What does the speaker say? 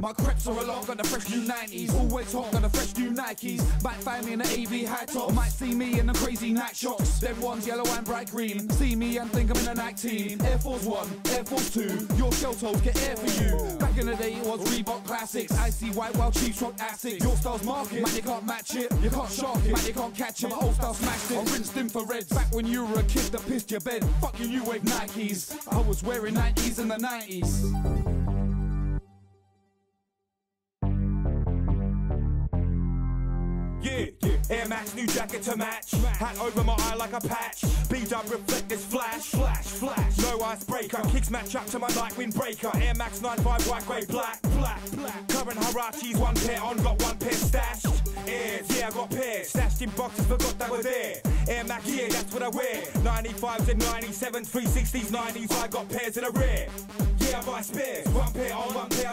My creps are along, got the fresh new 90s. Always hot, got the fresh new Nikes. Might find me in the AV high top. Might see me in the crazy Nike Shox. Them ones yellow and bright green. See me and think I'm in a Nike team. Air Force One, Air Force Two. Your shell toes get air for you. Back in the day, it was Reebok classics. Icy white while Chiefs rock acid. Your style's market, man, you can't match it. You can't shark it, man, you can't catch it. My old style smashed it. I rinsed infrareds. Back when you were a kid that pissed your bed. Fuck you, new wave Nikes. I was wearing 90s in the 90s. Yeah, yeah. Air Max, new jacket to match. Hat over my eye like a patch. B-dub reflectors flash, flash, flash. No icebreaker. Kicks match up to my night windbreaker. Air Max 95 white, grey, black, black, black. Current Huaraches, one pair on, got one pair stashed. Airs, yeah, I got pairs. Stashed in boxes, forgot they were there. Air Max, yeah, that's what I wear. 95s and 97s, 360s, 90s, I got pairs in a rear. Yeah, I buy spares. One pair on, one pair